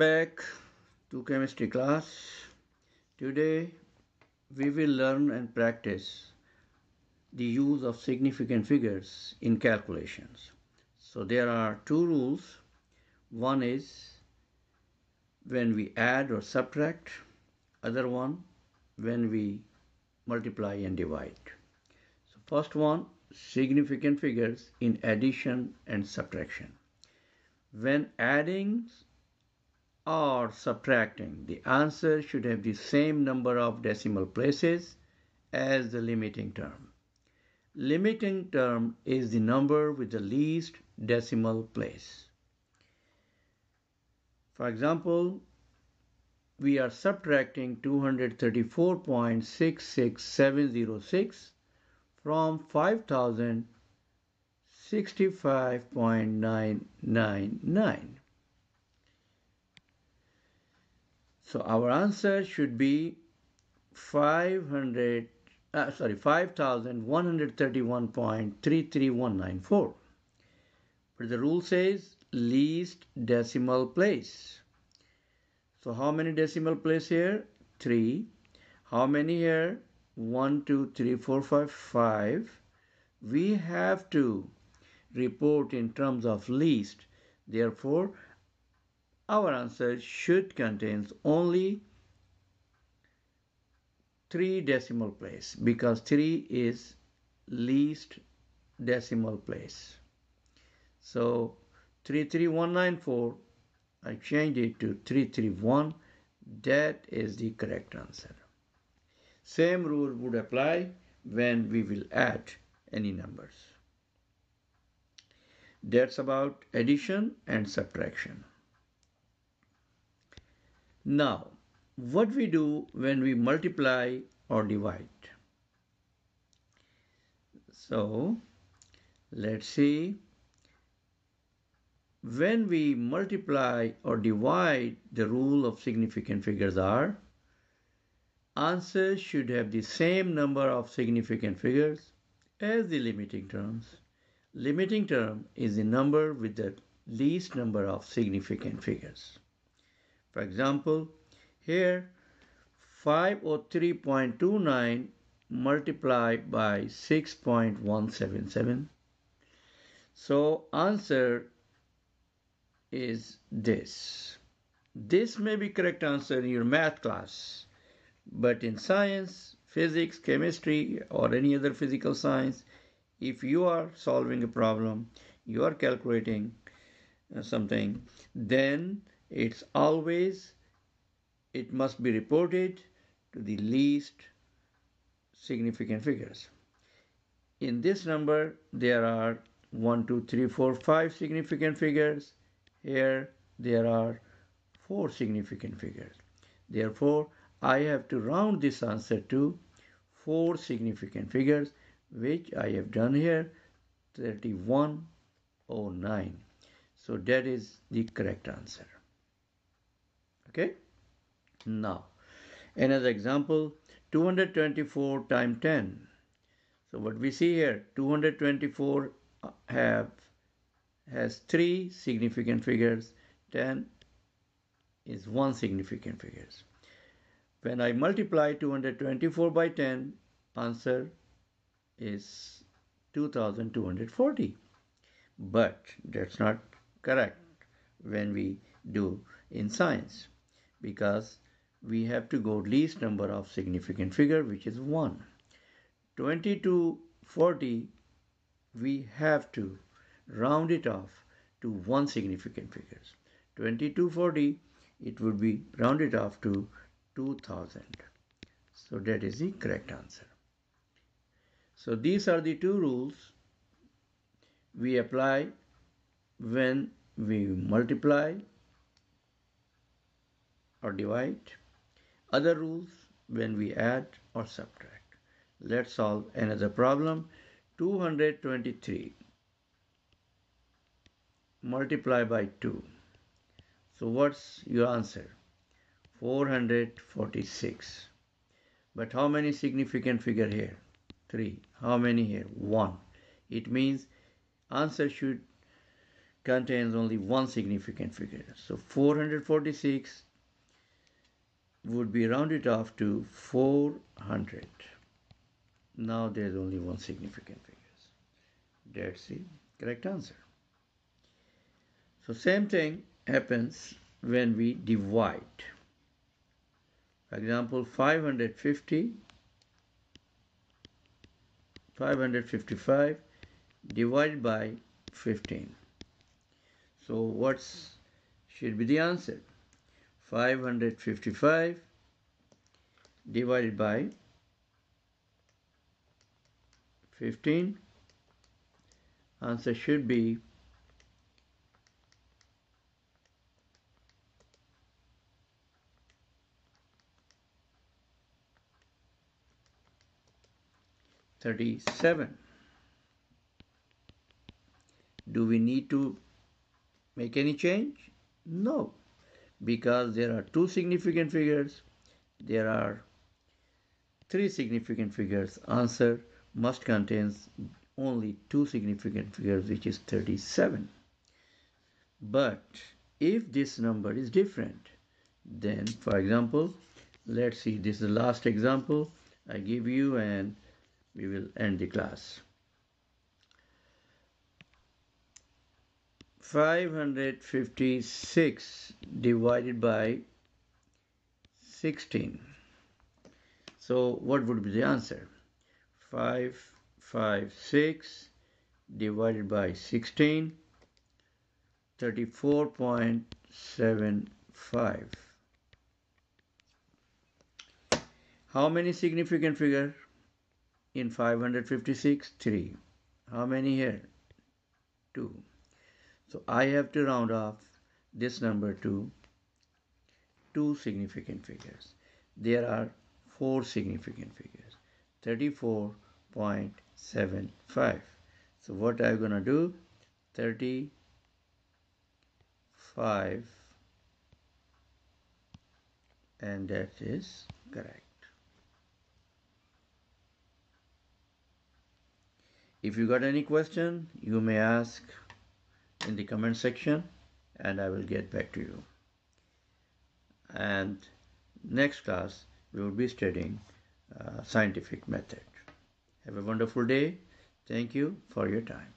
back to chemistry class. Today we will learn and practice the use of significant figures in calculations. So there are two rules. One is when we add or subtract, other one when we multiply and divide. So first one, significant figures in addition and subtraction. When adding or subtracting, the answer should have the same number of decimal places as the limiting term. Limiting term is the number with the least decimal place. For example, we are subtracting 234.66706 from 5065.999. So our answer should be 500 uh, sorry 5131.33194 but the rule says least decimal place. So how many decimal place here? 3 how many here? One, two, three, four, five, five. we have to report in terms of least. Therefore our answer should contains only three decimal place because three is least decimal place. So 33194 I change it to 331 that is the correct answer. Same rule would apply when we will add any numbers. That's about addition and subtraction. Now, what we do when we multiply or divide. So, let's see. When we multiply or divide, the rule of significant figures are answers should have the same number of significant figures as the limiting terms. Limiting term is the number with the least number of significant figures. For example, here 503.29 multiplied by 6.177. So answer is this. This may be correct answer in your math class, but in science, physics, chemistry, or any other physical science, if you are solving a problem, you are calculating uh, something, then it's always it must be reported to the least significant figures. In this number, there are 1, 2, 3, 4, 5 significant figures. Here, there are 4 significant figures. Therefore, I have to round this answer to 4 significant figures, which I have done here, 3109. So that is the correct answer. Okay. Now, another example 224 times 10. So, what we see here 224 uh, have has three significant figures, 10 is one significant figures. When I multiply 224 by 10, answer is 2240. But that's not correct when we do in science because we have to go least number of significant figure which is 1. 20 to 40 we have to round it off to one significant figures. 20 to 40 it would be rounded off to 2000. So that is the correct answer. So these are the two rules we apply when we multiply or divide. Other rules when we add or subtract. Let's solve another problem. 223 multiply by 2. So what's your answer? 446. But how many significant figure here? 3. How many here? 1. It means answer should contains only one significant figure. So 446 would be rounded off to 400. Now there's only one significant figure. That's the correct answer. So same thing happens when we divide. For example, 550, 555 divided by 15. So what's should be the answer? 555 divided by 15 answer should be Thirty-seven. Do we need to make any change? No, because there are two significant figures. There are three significant figures. Answer must contains only two significant figures which is 37 but if this number is different then for example let's see this is the last example I give you and we will end the class 556 divided by 16 so what would be the answer 5 5, 6 divided by 16, 34.75. How many significant figure in 556? 3. How many here? 2. So I have to round off this number to two significant figures. There are four significant figures. 34.75. so what I'm gonna do 35 and that is correct if you got any question you may ask in the comment section and I will get back to you and next class we will be studying uh, scientific method have a wonderful day. Thank you for your time.